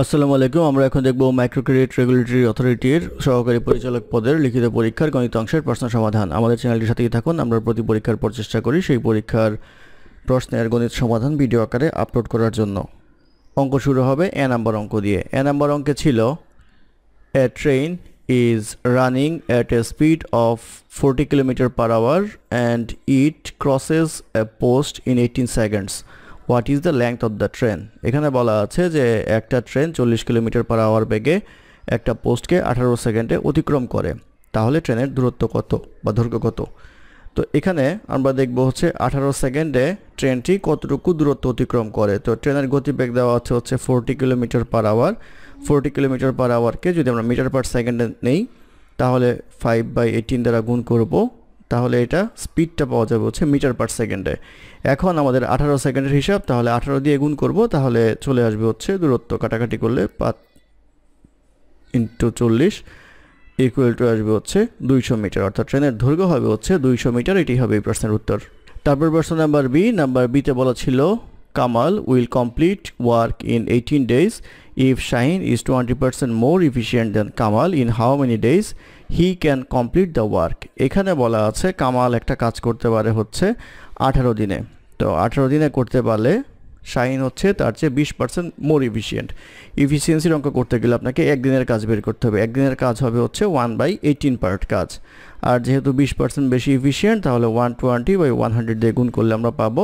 আসসালামু আলাইকুম। আমরা এখন দেখব মাইক্রো ক্রেডিট রেগুলেটরি অথরিটির সহকারী পরিচালক পদের লিখিত পরীক্ষার গণিত অংশের প্রশ্ন সমাধান। আমাদের চ্যানেলটির সাথেই থাকুন। আমরা প্রতি পরীক্ষার পর চেষ্টা করি সেই পরীক্ষার প্রশ্নের গণিত সমাধান ভিডিও আকারে আপলোড করার জন্য। অঙ্ক শুরু হবে এ নাম্বার অঙ্ক দিয়ে। এ নাম্বার অঙ্কে ছিল a train is running at a speed of forty kilometre per hour and it crosses a post in eighteen seconds what is the length of the train এখানে বলা আছে যে একটা ট্রেন চল্লিশ কিলোমিটার পার আওয়ার বেগে একটা পোস্টকে আঠারো সেকেন্ডে অতিক্রম করে। তাহলে ট্রেনের দূরত্ব কত বা দৈর্ঘ্য কত? তো এখানে আমরা দেখব হচ্ছে আঠারো সেকেন্ডে ট্রেনটি কতটুকু দূরত্ব অতিক্রম করে। তো ট্রেনের গতিবেগ দেওয়া হচ্ছে হচ্ছে forty kilometre per hour forty kilometre per আওয়ারকে যদি আমরা মিটার পার সেকেন্ডে নেই, তাহলে ফাইভ বাই এইটিন দ্বারা গুণ করব তাহলে এটা স্পিডটা পাওয়া যাবে হচ্ছে মিটার পার সেকেন্ডে। এখন আমাদের আঠারো সেকেন্ডের হিসাব, তাহলে আঠারো দিয়ে গুণ করব, তাহলে চলে আসবে হচ্ছে দূরত্ব, কাটাকাটি করলে পাঁচ ইন্টু চল্লিশ ইকুয়াল টু আসবে হচ্ছে দুইশো মিটার, অর্থাৎ ট্রেনের দৈর্ঘ্য হবে হচ্ছে দুইশো মিটার, এটি হবে এই প্রশ্নের উত্তর। তারপর প্রশ্ন নাম্বার বি নাম্বার বিতে বলা ছিল will complete work in eighteen days if Shahin is twenty percent more efficient than Kamal in how many days he can complete the work এখানে বলা আছে কামাল একটা কাজ করতে পারে হচ্ছে আঠারো দিনে। তো আঠারো দিনে করতে পারলে শাইন হচ্ছে তার চেয়ে বিশ পার্সেন্ট মোর ইফিসিয়েন্ট ইফিসিয়েন্সির অঙ্ক করতে গেলে আপনাকে একদিনের কাজ বের করতে হবে। একদিনের কাজ হবে হচ্ছে ওয়ান বাই এইটিন পার্ট কাজ। আর যেহেতু বিশ পার্সেন্ট বেশি ইফিসিয়েন্ট তাহলে one twenty by one hundred দিয়ে গুণ করলে আমরা পাবো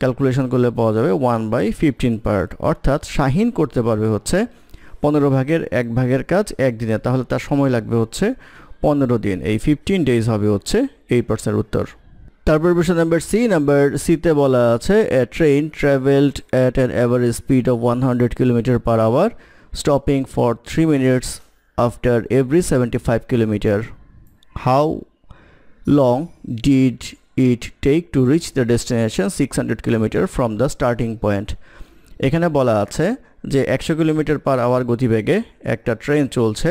ক্যালকুলেশন করলে পাওয়া যাবে ওয়ান বাই ফিফটিন পার্ট অর্থাৎ শাহিন করতে পারবে হচ্ছে পনেরো ভাগের এক ভাগের কাজ একদিনে তাহলে তার সময় লাগবে হচ্ছে পনেরো দিন। এই ফিফটিন ডেজ হবে হচ্ছে এই পার্সেন্ট উত্তর। তারপর বিষয় নাম্বার সি নাম্বার সিতে বলা আছে a train travelled at an average speed of one hundred kilometre per hour stopping for three minutes after every seventy five kilometre how long did take to reach the destination six hundred kilometre from the starting point এখানে বলা আছে যে একশো kilometre per hour গতিবেগে একটা train চলছে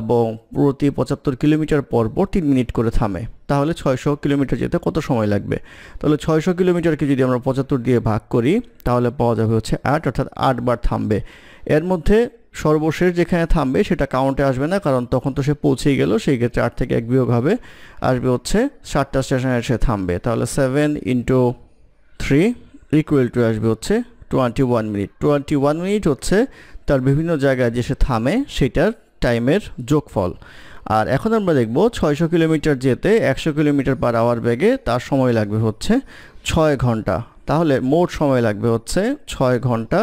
এবং প্রতি পঁচাত্তর কিলোমিটার পর পর তিন মিনিট করে থামে। তাহলে ছয়শো কিলোমিটার যেতে কত সময় লাগবে? তাহলে ছয়শো কিলোমিটারকে যদি আমরা পঁচাত্তর দিয়ে ভাগ করি, তাহলে পাওয়া যাবে হচ্ছে আট, অর্থাৎ আটবার থামবে। এর মধ্যে সর্বশেষ যেখানে থামবে সেটা কাউন্টে আসবে না, কারণ তখন তো সে পৌঁছেই গেল, সেই ক্ষেত্রে আট থেকে এক বিয়োগ হবে। আসবে হচ্ছে সাতটা স্টেশনে এসে থামবে। তাহলে seven into three equal to আসবে হচ্ছে twenty one minute twenty one minute হচ্ছে তার বিভিন্ন জায়গায় যে সে থামে, সেটার টাইমের যোগফল। আর এখন আমরা দেখব ছয়শো কিলোমিটার যেতে একশো কিলোমিটার পার আওয়ার বেগে তার সময় লাগবে হচ্ছে ছয় ঘণ্টা। তাহলে মোট সময় লাগবে হচ্ছে ছয় ঘণ্টা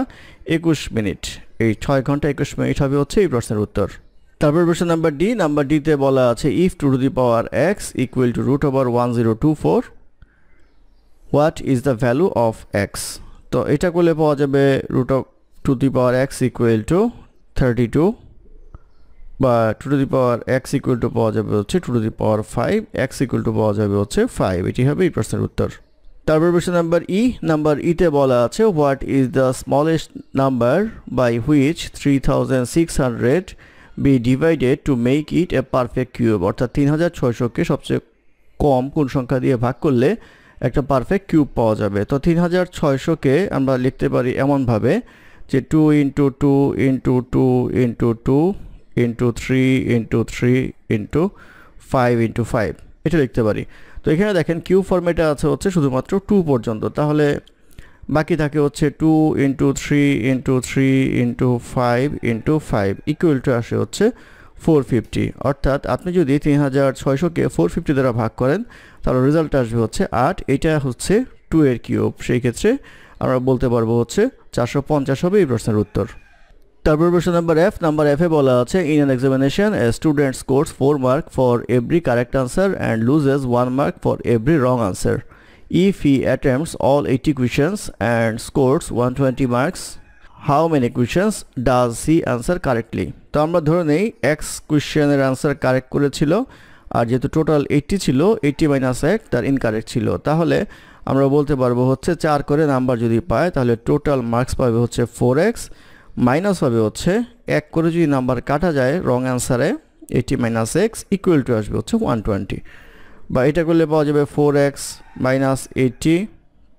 একুশ মিনিট এই ছয় ঘণ্টা একুশ মিনিট হবে হচ্ছে এই প্রশ্নের উত্তর। তারপর প্রশ্ন নাম্বার ডি, নাম্বার ডিতে বলা আছে if two to the power x equal to root over one zero two four what is the value of x তো এটা করলে পাওয়া যাবে root of two the power x equal to thirty two বা two to the power x equal to পাওয়া যাবে হচ্ছে two to the power five x equal to পাওয়া যাবে হচ্ছে ফাইভ এটি হবে এই প্রশ্নের উত্তর। তারপর প্রশ্ন নাম্বার ই নাম্বার ইতে বলা আছে what is the smallest number by which three thousand six hundred be divided to make it a perfect cube অর্থাৎ তিন হাজার ছয়শোকে সবচেয়ে কম কোন সংখ্যা দিয়ে ভাগ করলে একটা পারফেক্ট কিউব পাওয়া যাবে? তো তিন হাজার ছয়শোকে আমরা লিখতে পারি এমনভাবে যে two into two into two into two into three into three into five into five এটা লিখতে পারি। তো এখানে দেখেন কিউ ফর্মেটে আছে হচ্ছে শুধুমাত্র টু পর্যন্ত। তাহলে বাকি থাকে হচ্ছে two into three into three into five into five equal to আসে হচ্ছে ফোর ফিফটি অর্থাৎ আপনি যদি তিন হাজার ছয়শোকে ফোর ফিফটি দ্বারা ভাগ করেন, তাহলে রেজাল্ট আসবে হচ্ছে আট। এটা হচ্ছে টু এর কিউব সেই ক্ষেত্রে আমরা বলতে পারব হচ্ছে চারশো পঞ্চাশ হবে এই প্রশ্নের উত্তর। তারপর প্রশ্ন নাম্বার এফ নাম্বার এফে বলা আছে in an examination a student scores four mark for every correct answer and loses one mark for every wrong answer if he attempts all eighty questions and scores one twenty marks how many questions does he answer correctly তো আমরা ধরে নেই x কোয়েশ্চেনের answer correct করেছিল, আর যেহেতু total eighty ছিল eighty minus এক তার ইনকারেক্ট ছিল। তাহলে আমরা বলতে পারব হচ্ছে চার করে নাম্বার যদি পায়, তাহলে টোটাল মার্কস পাবে হচ্ছে ফোর এক্স মাইনাস হবে হচ্ছে এক করে যদি নাম্বার কাটা যায় wrong অ্যান্সারে eighty minus x equal to আসবে হচ্ছে ওয়ান টোয়েন্টি বা এটা করলে পাওয়া যাবে four x minus eighty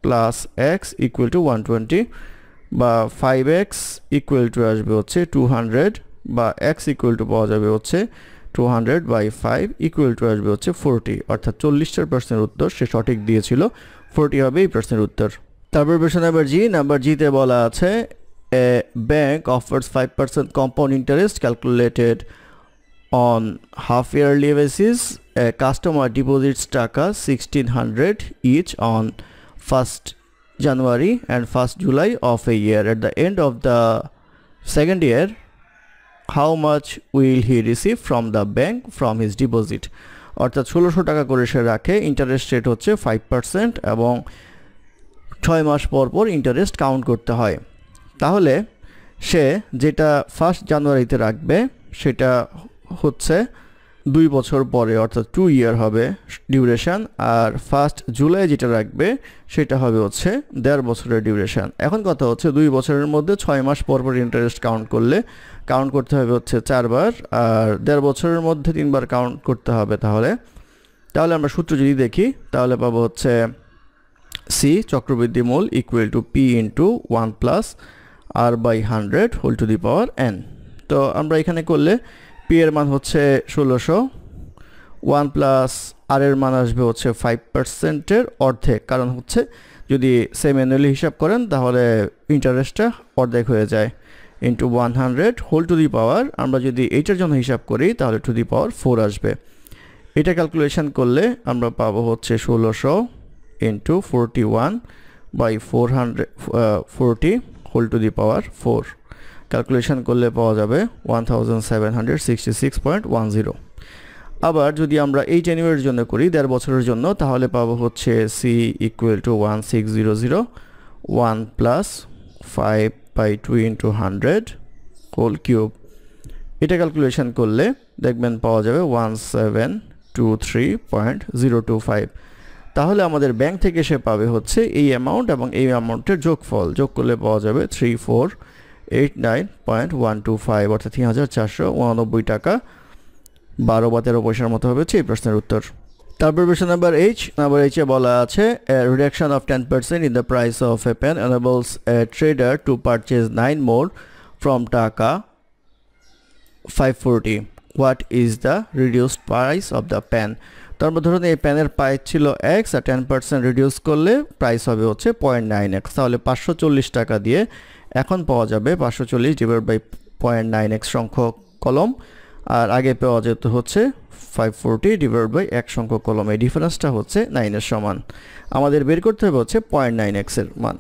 plus x equal to one twenty বা ফাইভ এক্স ইকুয়াল টু আসবে হচ্ছে টু হান্ড্রেড বা এক্স ইকুয়াল টু পাওয়া যাবে হচ্ছে two hundred by five equal to আসবে হচ্ছে ফোরটি অর্থাৎ চল্লিশটার প্রশ্নের উত্তর সে সঠিক দিয়েছিল ফোরটি হবে এই প্রশ্নের উত্তর। তারপর প্রশ্ন নাম্বার জি নাম্বার জিতে বলা আছে bank offers five percent compound interest calculated on half yearly basis customer deposits টাকা sixteen hundred each on first January and 1st July of a year. At the end of the second year, how much will he receive from the bank from his deposit? অর্থাৎ ষোলোশো টাকা করে সে রাখে interest rate হচ্ছে five percent এবং ছয় মাস পর পর ইন্টারেস্ট কাউন্ট করতে হয় তাহলে সে যেটা ফার্স্ট জানুয়ারিতে রাখবে, সেটা হচ্ছে দুই বছর পরে, অর্থাৎ টু ইয়ার হবে ডিউরেশান আর ফার্স্ট জুলাই যেটা রাখবে, সেটা হবে হচ্ছে দেড় বছরের ডিউরেশান এখন কথা হচ্ছে দুই বছরের মধ্যে ছয় মাস পর পর ইন্টারেস্ট কাউন্ট করলে কাউন্ট করতে হবে হচ্ছে চারবার, আর দেড় বছরের মধ্যে তিনবার কাউন্ট করতে হবে তাহলে। তাহলে আমরা সূত্র যদি দেখি, তাহলে পাবো হচ্ছে সি চক্রবৃদ্ধি মূল equal to P into one plus R by hundred whole to the power N তো আমরা এখানে করলে পি এর মান হচ্ছে ষোলোশো ওয়ান প্লাস আর এর মান আসবে হচ্ছে ফাইভ পার্সেন্টের অর্ধেক। কারণ হচ্ছে যদি সেম অ্যানুয়ালি হিসাব করেন তাহলে ইন্টারেস্টটা অর্ধেক হয়ে যায় into one hundred whole to the power আমরা যদি এইটার জন্য হিসাব করি তাহলে টু দি পাওয়ার ফোর আসবে। এটা ক্যালকুলেশন করলে আমরা পাবো হচ্ছে ষোলোশো into forty one by four hundred forty whole to the power four calculation করলে পাওয়া যাবে ওয়ান আবার যদি আমরা এই জানুয়ারির জন্য করি, দেড় বছরের জন্য, তাহলে পাবো হচ্ছে C equal to one six zero zero one plus five by two into hundred whole cube এটা ক্যালকুলেশন করলে দেখবেন পাওয়া যাবে one seven two three point zero two five তাহলে আমাদের ব্যাংক থেকে সে পাবে হচ্ছে এই অ্যামাউন্ট এবং এই অ্যামাউন্টের যোগফল। যোগ করলে পাওয়া যাবে three four eight nine point one two five অর্থাৎ তিন হাজার চারশো উনানব্বই টাকা। বারো বা তেরো পয়সার মতো হবে এই প্রশ্নের উত্তর। তারপর প্রশ্ন নাম্বার এইচ নাম্বার এইচে বলা আছে reduction of ten percent in the price of a pen enables a trader to purchase nine more from টাকা five forty what is the reduced price of the pan তারপর ধরুন এই প্যানের price ছিল x আর টেন পার্সেন্ট রিডিউস করলে price হবে হচ্ছে পয়েন্ট নাইন এক্স তাহলে পাঁচশো চল্লিশ টাকা দিয়ে এখন পাওয়া যাবে পাঁচশো চল্লিশ divide by point nine x সংখ্যক কলম। আর আগে পাওয়া যেত হচ্ছে ফাইভ ফোরটি ডিভাইড বাই এক সংখ্যক কলম। এই ডিফারেন্সটা হচ্ছে নাইনের সমান। আমাদের বের করতে হবে হচ্ছে পয়েন্ট নাইন এক্সের মান।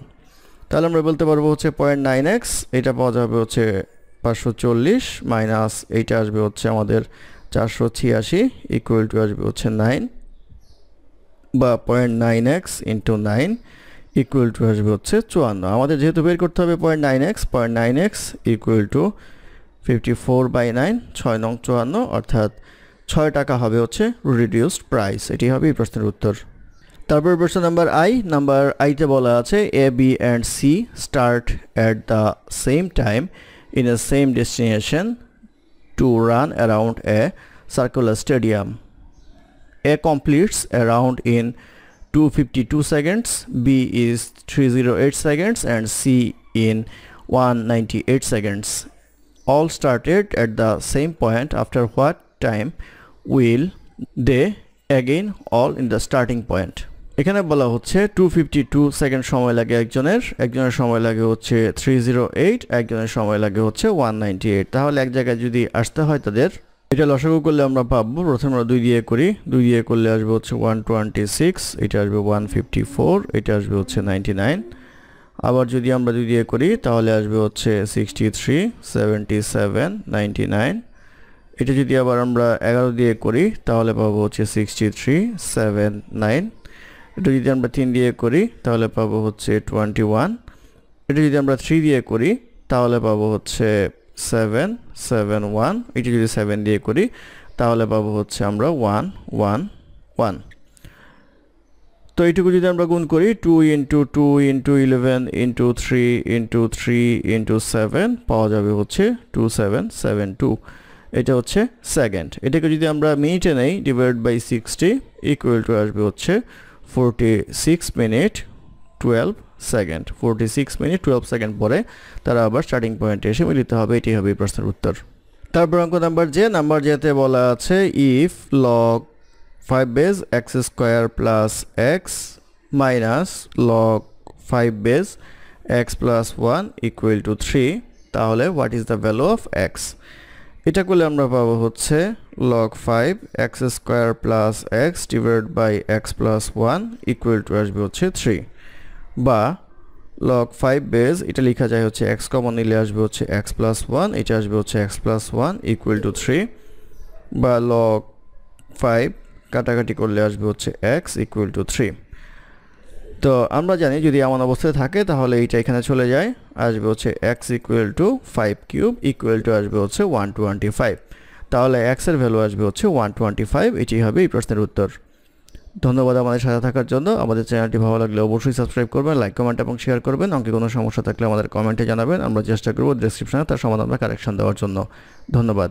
তাহলে আমরা বলতে পারব হচ্ছে পয়েন্ট নাইন এক্স এটা পাওয়া যাবে হচ্ছে পাঁচশো চল্লিশ মাইনাস এইটা আসবে হচ্ছে আমাদের চারশো ছিয়াশি ইকুয়াল টু আসবে হচ্ছে নাইন বা point nine x into nine equal to আসবে হচ্ছে চুয়ান্ন। আমাদের যেহেতু বের করতে হবে point nine x point nine x equal to fifty four by nine ছয় নং চুয়ান্ন, অর্থাৎ ছয় টাকা হবে হচ্ছে রিডিউসড প্রাইস এটি হবে এই প্রশ্নের উত্তর। তারপর প্রশ্ন নাম্বার আই নাম্বার আইতে বলা আছে A B and C start at the same time in the same destination to run around a circular stadium. A completes around in 252 seconds, B is 308 seconds and C in 198 seconds. All started at the same point after what time will they again all in the starting point. এখানে বলা হচ্ছে 252 second সময় লাগে একজনের একজনের সময় লাগে হচ্ছে 308 একজনের সময় লাগে হচ্ছে 198 তাহলে এক জায়গায় যদি আসতে হয় তাদের, এটা লসাগু করলে আমরা পাবো, প্রথমে আমরা দুই দিয়ে করি, দুই দিয়ে করলে আসবে হচ্ছে ওয়ান টোয়েন্টি সিক্স এটা আসবে ওয়ান ফিফটি ফোর এটা আসবে হচ্ছে নাইনটি নাইন আবার যদি আমরা দুই দিয়ে করি, তাহলে আসবে হচ্ছে sixty three seventy seven ninety nine এটা যদি আবার আমরা এগারো দিয়ে করি, তাহলে পাবো হচ্ছে সিক্সটি থ্রি সেভেন নাইন এটা যদি আমরা তিন দিয়ে করি, তাহলে পাবো হচ্ছে টোয়েন্টি ওয়ান এটা যদি আমরা থ্রি দিয়ে করি, তাহলে পাবো হচ্ছে সেভেন সেভেন ওয়ান এটা যদি সেভেন দিয়ে করি, তাহলে পাবো হচ্ছে আমরা ওয়ান ওয়ান ওয়ান তো এইটুকু যদি আমরা গুণ করি two into two into eleven into three into three into seven পাওয়া যাবে হচ্ছে টু সেভেন সেভেন টু এটা হচ্ছে সেকেন্ড এটাকে যদি আমরা মিনিটে নেই divide by sixty equal to আসবে হচ্ছে forty six minute twelve second forty six minute twelve second পরে তারা আবার স্টার্টিং পয়েন্টে এসে মিলিত হবে। এটি হবে প্রশ্নের উত্তর। তারপর অঙ্ক নাম্বার যে নাম্বার যেতে বলা আছে if log five base x square plus x minus log five base x plus one equal to three তাহলে what is the value of x এটা করলে আমরা পাবো হচ্ছে log five x square plus x divide by x plus one equal to আসবে হচ্ছে three বা log five base এটা লেখা যায় হচ্ছে এক্স কমন নিলে আসবে হচ্ছে এক্স প্লাস ওয়ান এটা আসবে হচ্ছে x plus one equal to three বা লগ ফাইভ কাটাকাটি করলে আসবে হচ্ছে এক্স ইকুয়াল টু থ্রি তো আমরা জানি যদি এমন অবস্থায় থাকে, তাহলে এইটা এখানে চলে যায়। আসবে হচ্ছে x equal to five cube equal to আসবে হচ্ছে ওয়ান টোয়েন্টি ফাইভ তাহলে এক্সের ভ্যালু আসবে হচ্ছে ওয়ান টোয়েন্টি ফাইভ এটি হবে এই প্রশ্নের উত্তর। ধন্যবাদ আমাদের সাথে থাকার জন্য। আমাদের চ্যানেলটি ভালো লাগলে অবশ্যই সাবস্ক্রাইব করবেন লাইক কমেন্ট এবং শেয়ার করবেন। অঙ্কে কোনো সমস্যা থাকলে আমাদের কমেন্টে জানাবেন। আমরা চেষ্টা করব ডিসক্রিপশনে তার সমাধান বা কারেকশন দেওয়ার জন্য। ধন্যবাদ।